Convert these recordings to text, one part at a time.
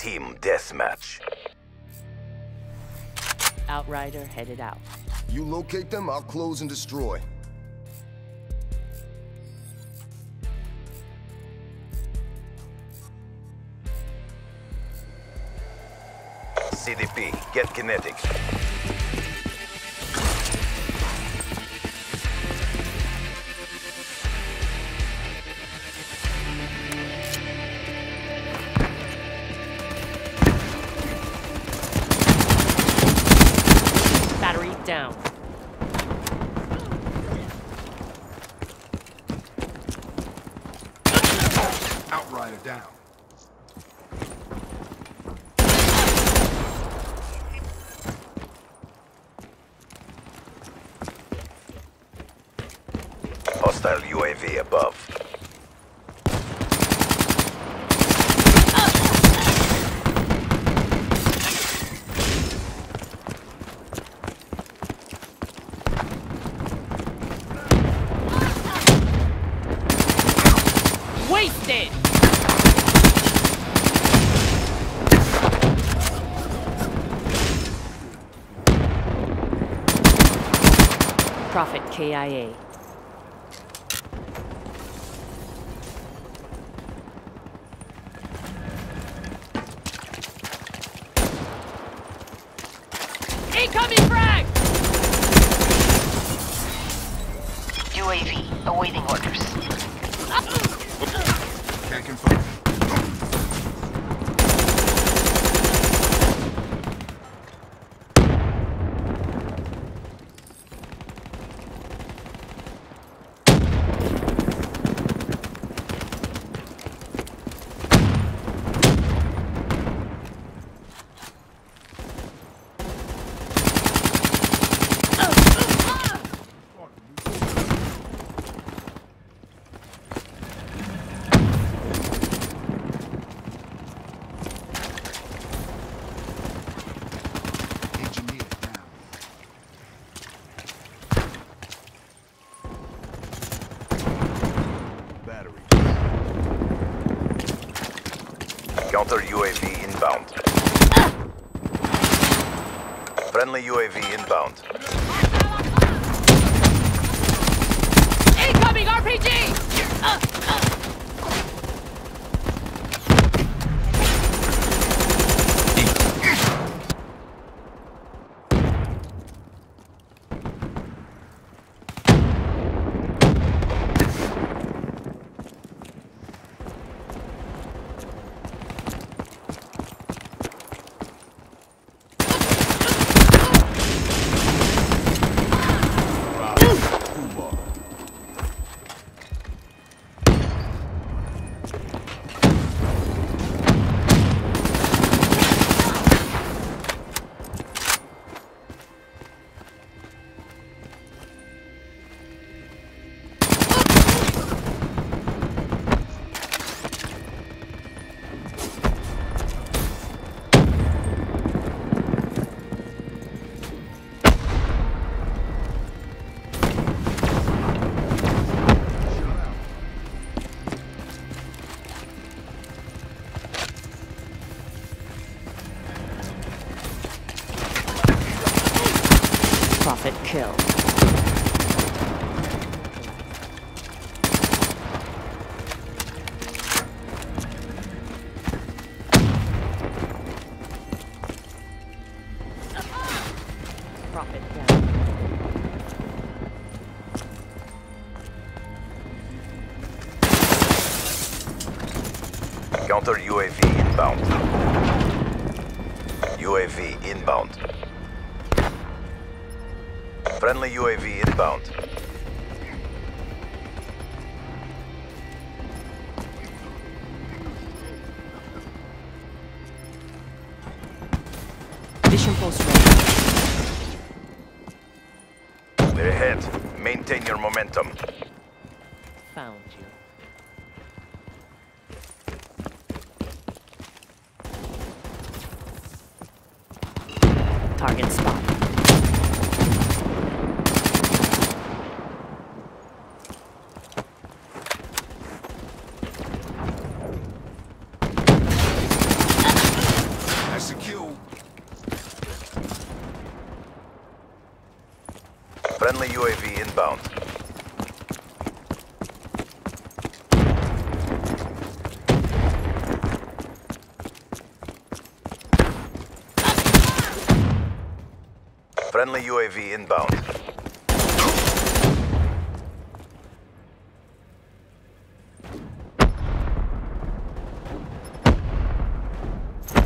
Team Deathmatch. Outrider headed out. You locate them, I'll close and destroy. CDP, get kinetics. Down. Outrider down. Hostile UAV above. Wasted! Prophet KIA. Incoming frag! UAV awaiting orders. Can't confirm. Engineer Counter UAV inbound. Friendly UAV inbound. Prophet kill. Prophet down. Counter UAV inbound. UAV inbound. Friendly UAV inbound. Mission post ready. They're ahead. Maintain your momentum. Found you. Target spotted. Friendly UAV inbound. Friendly UAV inbound.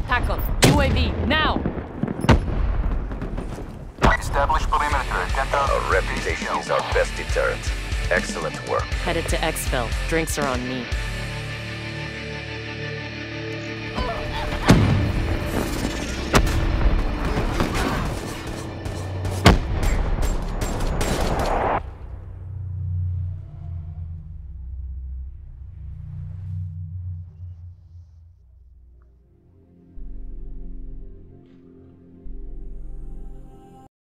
Pack 'em. UAV, now! Establish perimeter. 10,000 Our reputation is our best deterrent. Excellent work. Headed to exfil. Drinks are on me.